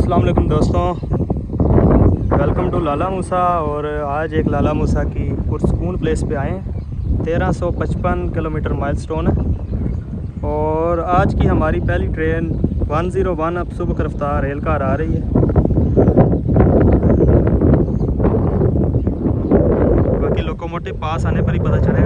अस्सलाम वालेकुम दोस्तों। वेलकम टू लाला मूसा और आज एक लाला मूसा की पुरसकून प्लेस पे आए तेरह सौ पचपन किलोमीटर माइलस्टोन है। और आज की हमारी पहली ट्रेन 101 अब सुबह रफ्तार रेल कार आ रही है। बाकी लोकोमोटिव पास आने पर ही पता चलेगा।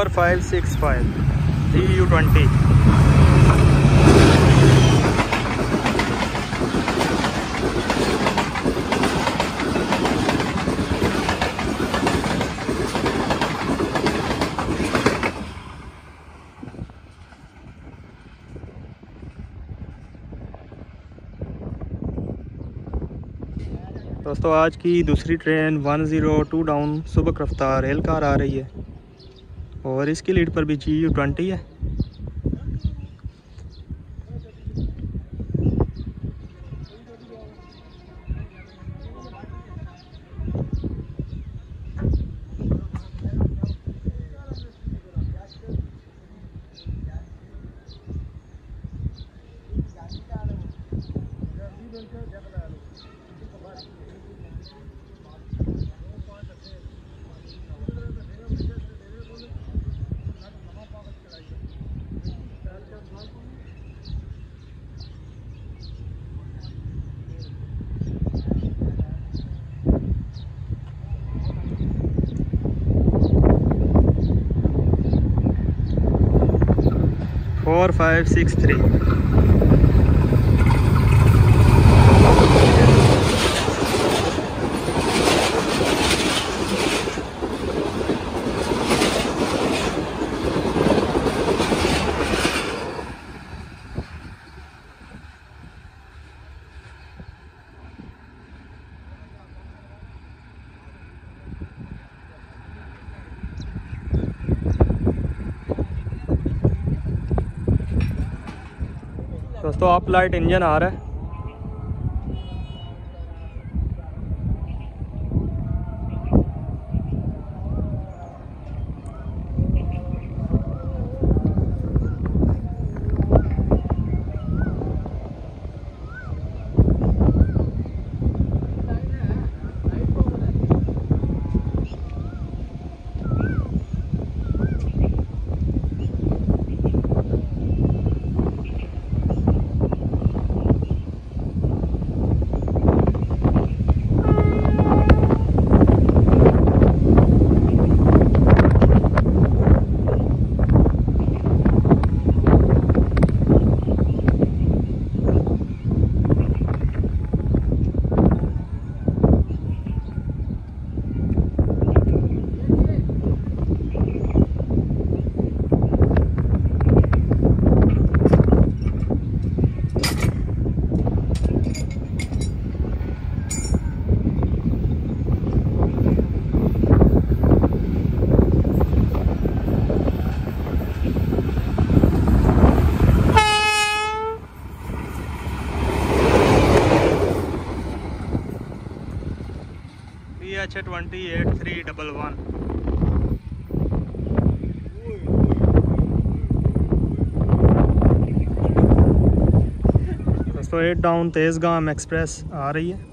Four five six five G U twenty दोस्तों आज की दूसरी ट्रेन 102 डाउन सुबह रफ्तार रेल कार आ रही है। और इसकी लीड पर भी जी यू ट्वेंटी है। 4563 दोस्तों आप लाइट इंजन आ रहा है P H twenty eight three double one दोस्तों एट डाउन तेज़गाम एक्सप्रेस आ रही है।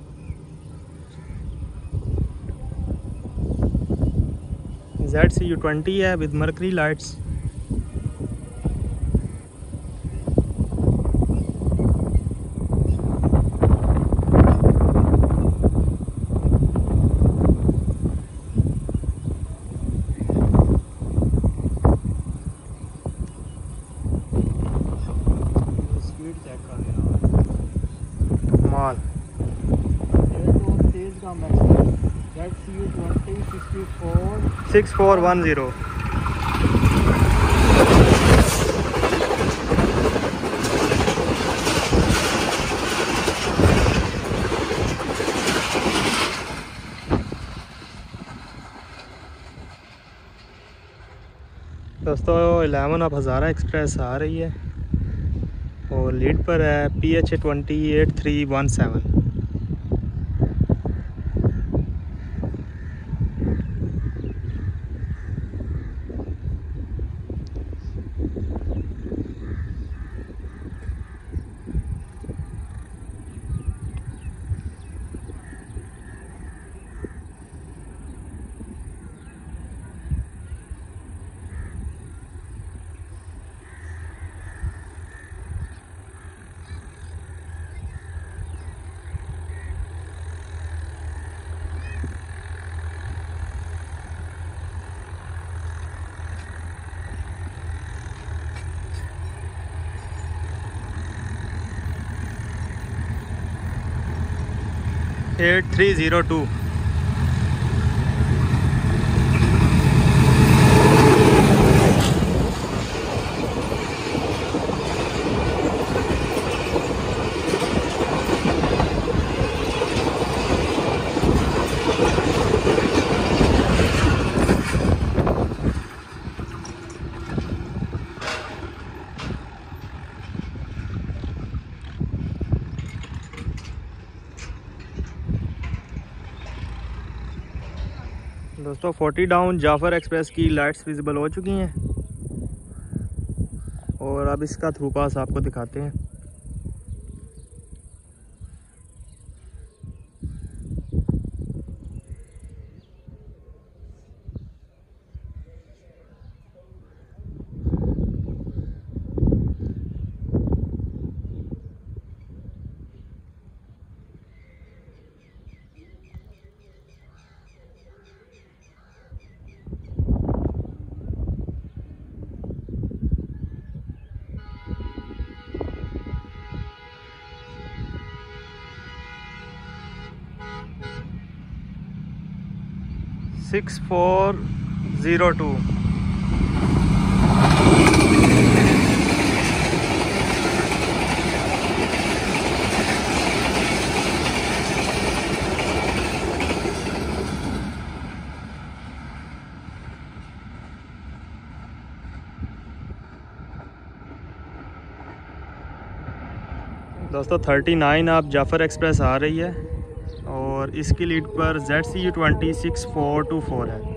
जेड सी यू ट्वेंटी है with mercury lights speed check कर माल कम express Z C U twenty sixty four six four one zero दोस्तों एलेवन अब Hazara express आ रही है। और लीड पर है P H twenty eight three one seven eight three zero two. दोस्तों 40 डाउन जाफ़र एक्सप्रेस की लाइट्स विजिबल हो चुकी हैं। और अब इसका थ्रू पास आपको दिखाते हैं। सिक्स फोर ज़ीरो टू दोस्तों थर्टी नाइन आप जाफ़र एक्सप्रेस आ रही है। और इसकी लीड पर Z C U twenty six four two four है।